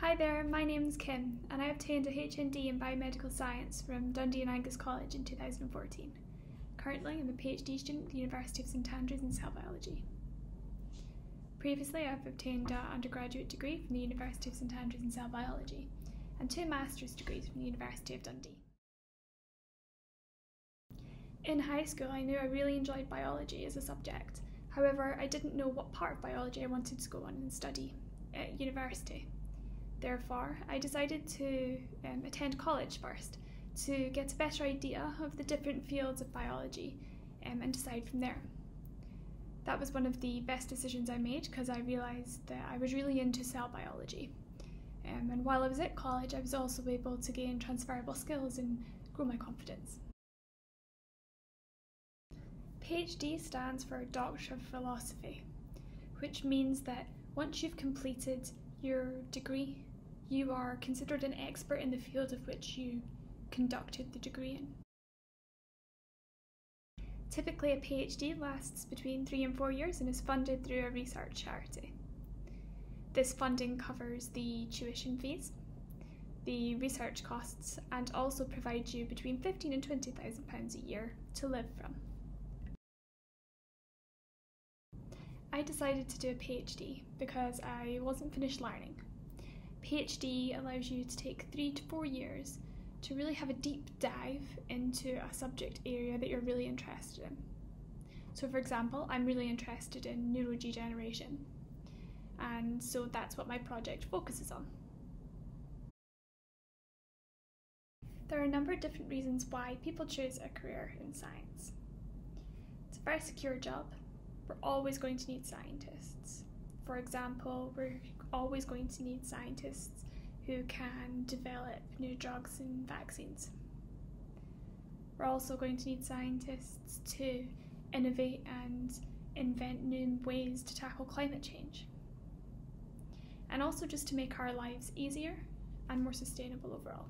Hi there, my name is Kim and I obtained a HND in Biomedical Science from Dundee and Angus College in 2014. Currently, I'm a PhD student at the University of St Andrews in cell biology. Previously, I've obtained an undergraduate degree from the University of St Andrews in cell biology and two master's degrees from the University of Dundee. In high school, I knew I really enjoyed biology as a subject. However, I didn't know what part of biology I wanted to go on and study at university. Therefore, I decided to um, attend college first to get a better idea of the different fields of biology um, and decide from there. That was one of the best decisions I made because I realised that I was really into cell biology. Um, and while I was at college, I was also able to gain transferable skills and grow my confidence. PhD stands for Doctor of Philosophy, which means that once you've completed your degree, you are considered an expert in the field of which you conducted the degree in. Typically, a PhD lasts between three and four years and is funded through a research charity. This funding covers the tuition fees, the research costs, and also provides you between fifteen and twenty thousand pounds a year to live from. I decided to do a PhD because I wasn't finished learning PhD allows you to take three to four years to really have a deep dive into a subject area that you're really interested in. So, for example, I'm really interested in neurodegeneration, and so that's what my project focuses on. There are a number of different reasons why people choose a career in science. It's a very secure job. We're always going to need scientists. For example, we're always going to need scientists who can develop new drugs and vaccines. We're also going to need scientists to innovate and invent new ways to tackle climate change. And also just to make our lives easier and more sustainable overall.